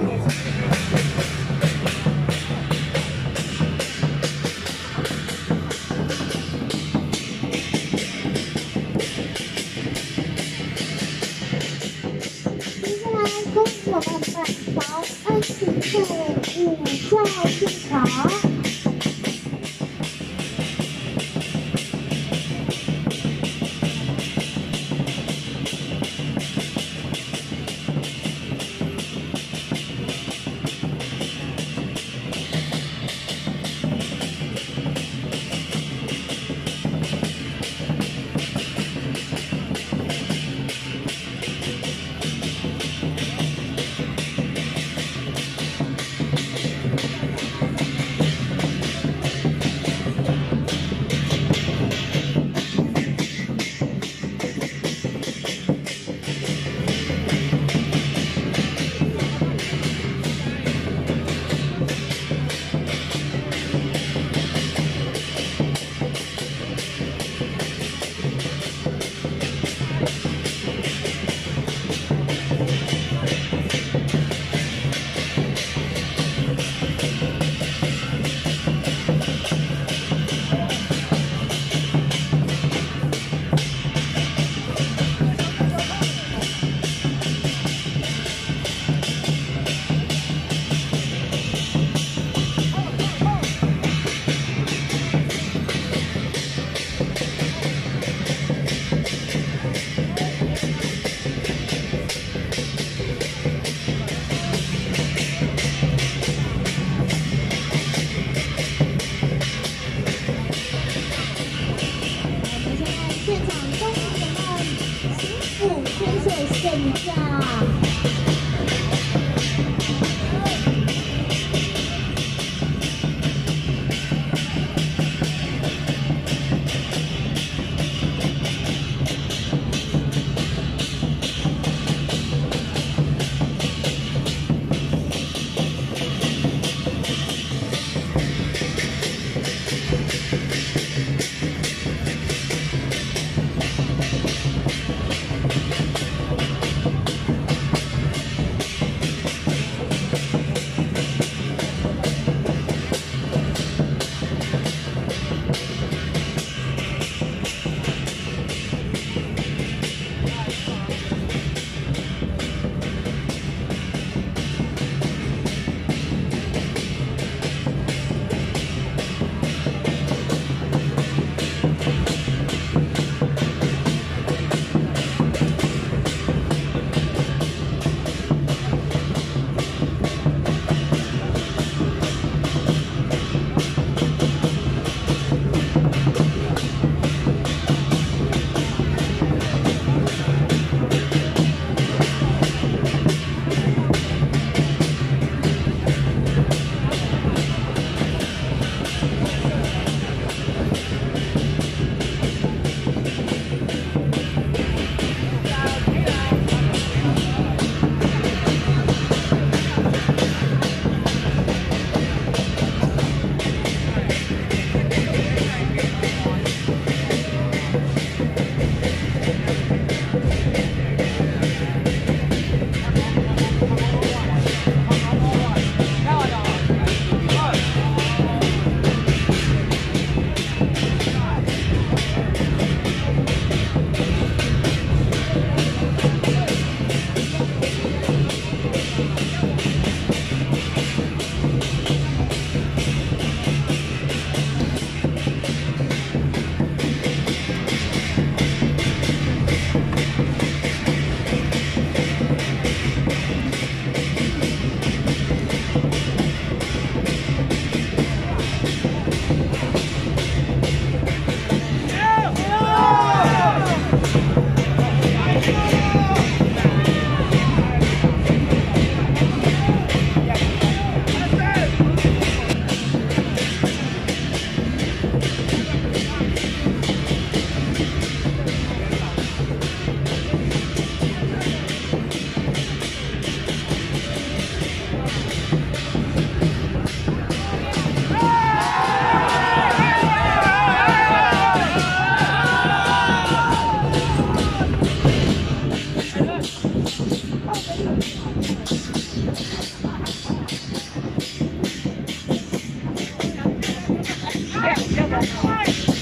接下来 Come on.